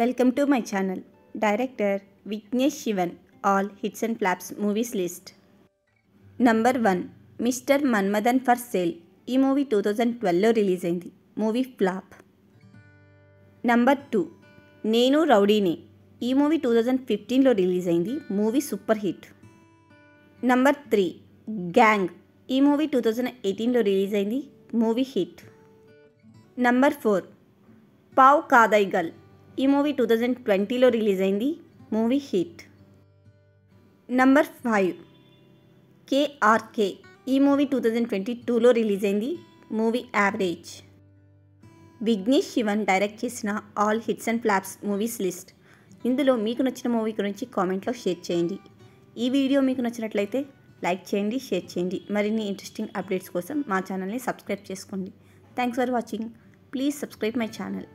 Welcome to my channel. Director Vignesh Shivan all hits and flops movies list. Number one mister Manmadhan for sale. ఈ movie two thousand ట్వెల్వ్లో release అయింది. Movie flop. Number two నేను రౌడీనే. ఈ movie two thousand ఫిఫ్టీన్లో release అయింది. Movie super hit. Number three Gang. ఈ movie two thousand ఎయిటీన్లో రిలీజ్ అయింది. Movie hit. Number four Paava Kadhaigal. ఈ మూవీ టూ థౌజండ్ ట్వంటీలో రిలీజ్ అయింది. Movie hit. Number five. KRK ఈ మూవీ టూ థౌజండ్ ట్వంటీ టూలో రిలీజ్ అయింది. Movie average. Vignesh Shivan direct చేసిన all hits and flops movies list. ఇందులో మీకు నచ్చిన మూవీ గురించి కామెంట్లో షేర్ చేయండి. ఈ వీడియో మీకు నచ్చినట్లయితే లైక్ చేయండి షేర్ చేయండి. మరిన్ని ఇంట్రెస్టింగ్ అప్డేట్స్ కోసం మా ఛానల్ని సబ్స్క్రైబ్ చేసుకోండి. Thanks for watching. Please subscribe my channel.